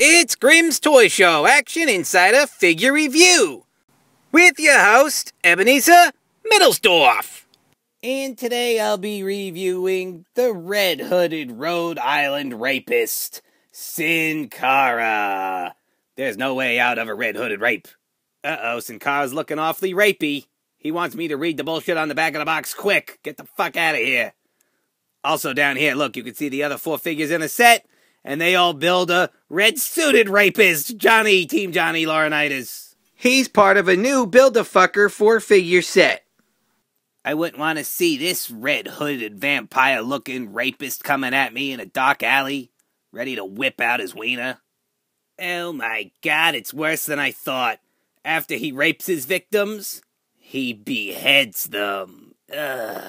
It's Grim's Toy Show Action Insider Figure Review with your host, Ebenezer Mittelsdorf. And today I'll be reviewing the red hooded Rhode Island rapist, Sin Cara. There's no way out of a red hooded rape. Uh oh, Sin Cara's looking awfully rapey. He wants me to read the bullshit on the back of the box quick. Get the fuck out of here. Also, down here, look, you can see the other four figures in the set and they all build a red suited rapist, Johnny, Team Johnny Laurinaitis. He's part of a new Build a Fucker four figure set. I wouldn't want to see this red hooded vampire looking rapist coming at me in a dark alley, ready to whip out his wiener. Oh my god, it's worse than I thought. After he rapes his victims, he beheads them. Ugh.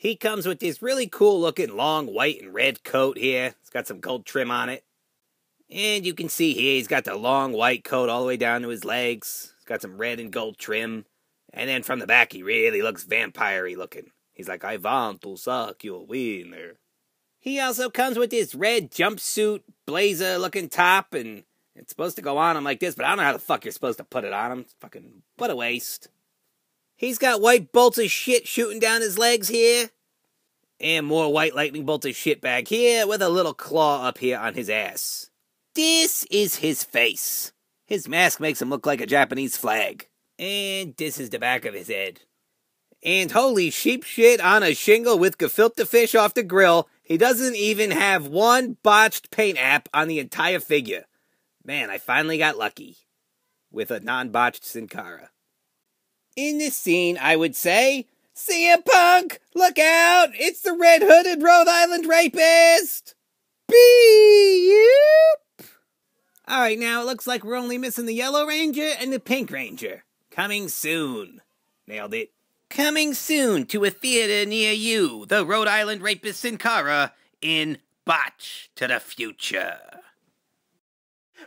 He comes with this really cool looking long white and red coat here. It's got some gold trim on it. And you can see here he's got the long white coat all the way down to his legs. He's got some red and gold trim. And then from the back he really looks vampire looking. He's like, I want to oh, suck your wiener. He also comes with this red jumpsuit, blazer looking top, and it's supposed to go on him like this, but I don't know how the fuck you're supposed to put it on him. It's fucking, what a waste. He's got white bolts of shit shooting down his legs here. And more white lightning bolts of shit back here with a little claw up here on his ass. This is his face. His mask makes him look like a Japanese flag. And this is the back of his head. And holy sheep shit on a shingle with gefilte fish off the grill. He doesn't even have one botched paint app on the entire figure. Man, I finally got lucky with a non botched Sin Cara in this scene, I would say, CM Punk, look out! It's the red hooded Rhode Island rapist! Beep! Alright, now it looks like we're only missing the Yellow Ranger and the Pink Ranger. Coming soon. Nailed it. Coming soon to a theater near you, the Rhode Island Rapist Sin Cara in Botch to the Future.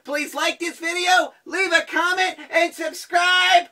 Please like this video, leave a comment, and subscribe